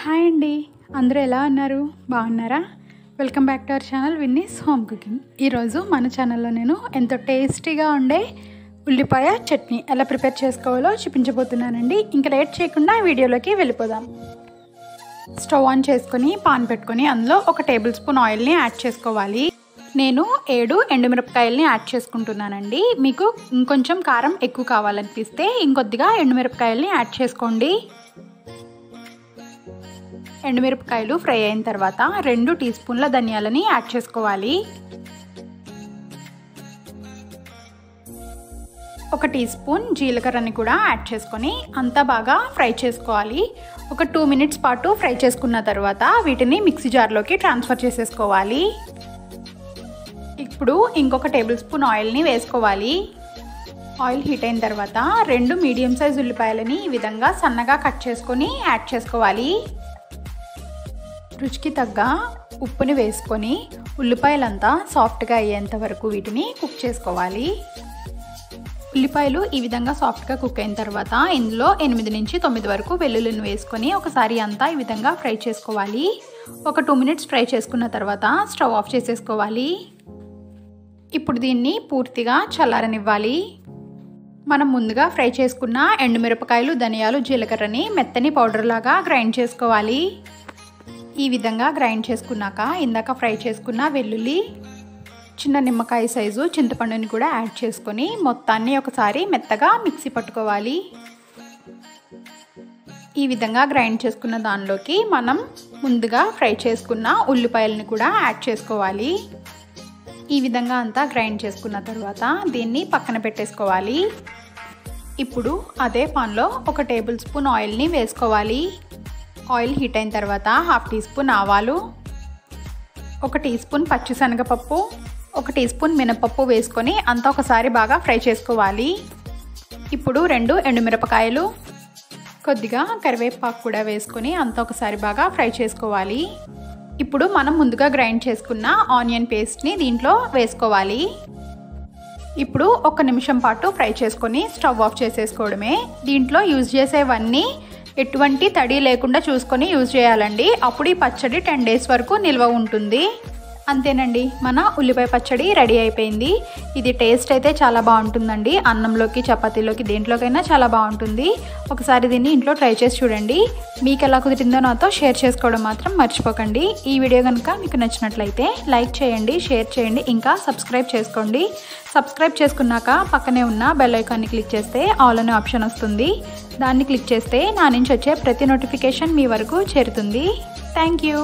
Hi అండి. అందరూ ఎలా ఉన్నారు? బాగున్నారా? Welcome back to our channel Vinny's home cooking ఈరోజు మన ఛానల్లో నేను ఎంతో టేస్టీగా ఉండే ఉల్లిపాయ చట్నీ ఎలా ప్రిపేర్ చేసుకోవాలో చూపించబోతున్నానండి. ఇంకా లేట్ చేయకుండా వీడియోలోకి వెళ్ళిపోదాం. స్టవ్ ఆన్ చేసుకొని పాన్ పెట్టుకొని అందులో ఒక టేబుల్ స్పూన్ ఆయిల్ని యాడ్ చేసుకోవాలి. నేను ఏడు ఎండుమిరపకాయల్ని యాడ్ చేసుకుంటున్నానండి. మీకు ఇంకొంచెం కారం ఎక్కువ కావాలనిపిస్తే ఇంకొద్దిగా ఎండుమిరపకాయలని యాడ్ చేసుకోండి. ఎండుమిరపకాయలు ఫ్రై అయిన తర్వాత రెండు టీ స్పూన్ల ధనియాలని యాడ్ చేసుకోవాలి. ఒక టీ స్పూన్ జీలకర్రని కూడా యాడ్ చేసుకొని అంతా బాగా ఫ్రై చేసుకోవాలి. ఒక టూ మినిట్స్ పాటు ఫ్రై చేసుకున్న తర్వాత వీటిని మిక్సీ జార్లోకి ట్రాన్స్ఫర్ చేసేసుకోవాలి. ఇప్పుడు ఇంకొక టేబుల్ స్పూన్ ఆయిల్ని వేసుకోవాలి. ఆయిల్ హీట్ అయిన తర్వాత రెండు మీడియం సైజ్ ఉల్లిపాయలని ఈ విధంగా సన్నగా కట్ చేసుకొని యాడ్ చేసుకోవాలి. రుచికి తగ్గ ఉప్పుని వేసుకొని ఉల్లిపాయలంతా సాఫ్ట్గా అయ్యేంత వరకు వీటిని కుక్ చేసుకోవాలి. ఉల్లిపాయలు ఈ విధంగా సాఫ్ట్గా కుక్ అయిన తర్వాత ఇందులో ఎనిమిది నుంచి తొమ్మిది వరకు వెల్లుల్లిని వేసుకొని ఒకసారి అంతా ఈ విధంగా ఫ్రై చేసుకోవాలి. ఒక టూ మినిట్స్ ఫ్రై చేసుకున్న తర్వాత స్టవ్ ఆఫ్ చేసేసుకోవాలి. ఇప్పుడు దీన్ని పూర్తిగా చల్లారనివ్వాలి. మనం ముందుగా ఫ్రై చేసుకున్న ఎండుమిరపకాయలు ధనియాలు జీలకర్రని మెత్తని పౌడర్ లాగా గ్రైండ్ చేసుకోవాలి. ఈ విధంగా గ్రైండ్ చేసుకున్నాక ఇందాక ఫ్రై చేసుకున్న వెల్లుల్లి చిన్న నిమ్మకాయ సైజు చింతపండుని కూడా యాడ్ చేసుకొని మొత్తాన్ని ఒకసారి మెత్తగా మిక్సీ పట్టుకోవాలి. ఈ విధంగా గ్రైండ్ చేసుకున్న దానిలోకి మనం ముందుగా ఫ్రై చేసుకున్న ఉల్లిపాయలని కూడా యాడ్ చేసుకోవాలి. ఈ విధంగా అంతా గ్రైండ్ చేసుకున్న తర్వాత దీన్ని పక్కన పెట్టేసుకోవాలి. ఇప్పుడు అదే పాన్లో ఒక టేబుల్ స్పూన్ ఆయిల్ని వేసుకోవాలి. ఆయిల్ హీట్ అయిన తర్వాత హాఫ్ టీ స్పూన్ ఆవాలు ఒక టీ స్పూన్ పచ్చిశనగపప్పు ఒక టీ స్పూన్ మినపప్పు వేసుకొని అంతా ఒకసారి బాగా ఫ్రై చేసుకోవాలి. ఇప్పుడు రెండు ఎండుమిరపకాయలు కొద్దిగా కరివేపాకు కూడా వేసుకొని అంతా ఒకసారి బాగా ఫ్రై చేసుకోవాలి. ఇప్పుడు మనం ముందుగా గ్రైండ్ చేసుకున్న ఆనియన్ పేస్ట్ని దీంట్లో వేసుకోవాలి. ఇప్పుడు ఒక నిమిషం పాటు ఫ్రై చేసుకొని స్టవ్ ఆఫ్ చేసేసుకోవడమే. దీంట్లో యూజ్ చేసేవన్నీ ఎటువంటి తడి లేకుండా చూసుకొని యూజ్ చేయాలండి. అప్పుడు ఈ పచ్చడి టెన్ డేస్ వరకు నిల్వ ఉంటుంది. అంతేనండి. మన ఉల్లిపాయ పచ్చడి రెడీ అయిపోయింది. ఇది టేస్ట్ అయితే చాలా బాగుంటుందండి. అన్నంలోకి చపాతీలోకి దేంట్లోకైనా చాలా బాగుంటుంది. ఒకసారి దీన్ని ఇంట్లో ట్రై చేసి చూడండి. మీకు ఎలా కుదిరిందో నాతో షేర్ చేసుకోవడం మాత్రం మర్చిపోకండి. ఈ వీడియో కనుక మీకు నచ్చినట్లయితే లైక్ చేయండి షేర్ చేయండి ఇంకా సబ్స్క్రైబ్ చేసుకోండి. సబ్స్క్రైబ్ చేసుకున్నాక పక్కనే ఉన్న బెల్ ఐకాన్ని క్లిక్ చేస్తే ఆల్ అనే ఆప్షన్ వస్తుంది. దాన్ని క్లిక్ చేస్తే నా నుంచి వచ్చే ప్రతి నోటిఫికేషన్ మీ వరకు చేరుతుంది. Thank you.